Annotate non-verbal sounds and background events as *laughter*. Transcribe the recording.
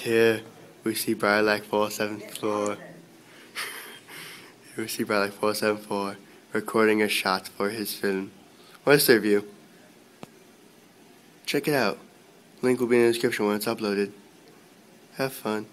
right here we see BriLac 474. *laughs* we see BriLac 474 recording a shot for his film. What's their view? Check it out. Link will be in the description when it's uploaded. Have fun.